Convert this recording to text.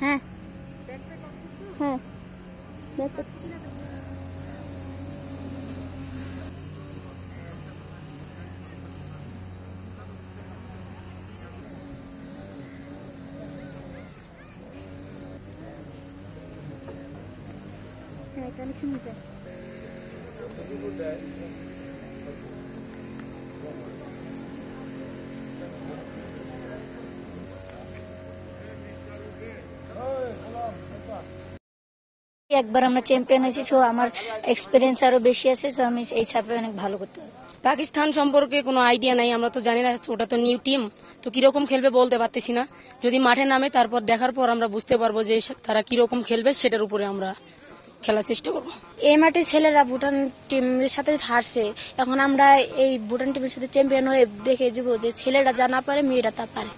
হ্যাঁ হ্যাঁ Can I come to you? একবার আমরা চ্যাম্পিয়ন হয়েছি সো আমার এক্সপিরিয়েন্স আরও বেশি আছে সো আমি এই সার্ভে অনেক ভালো করতে পারব। পাকিস্তান সম্পর্কে কোনো আইডিয়া নাই আমরা তো জানি না ওটা তো নিউ টিম তো কীরকম খেলবে বলতে পারতেছি না। যদি মাঠে নামে তারপর দেখার পর আমরা বুঝতে পারব যে তারা কীরকম খেলবে সেটার উপরে আমরা খেলার চেষ্টা করব। এই মাঠে ছেলেরা ভুটান টিমের সাথে হারছে এখন আমরা এই ভুটান টিমের সাথে চ্যাম্পিয়ন হয়ে দেখে দিব যে ছেলেরা যা না পারে মেয়েরা তা পারে।